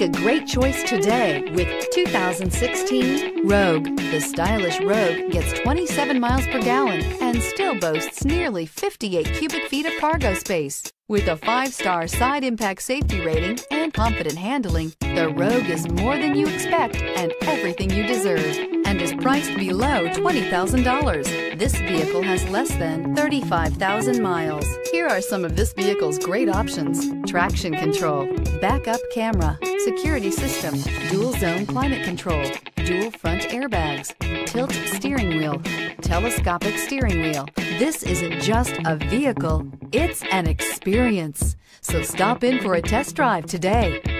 Make a great choice today with 2016 Rogue. The stylish Rogue gets 27 miles per gallon and still boasts nearly 58 cubic feet of cargo space. With a five-star side impact safety rating and confident handling, the Rogue is more than you expect and everything you deserve and is priced below $20,000. This vehicle has less than 35,000 miles. Here are some of this vehicle's great options. Traction control, backup camera, security system, dual zone climate control, dual front airbags, tilt steering wheel, telescopic steering wheel. This isn't just a vehicle, it's an experience. So stop in for a test drive today.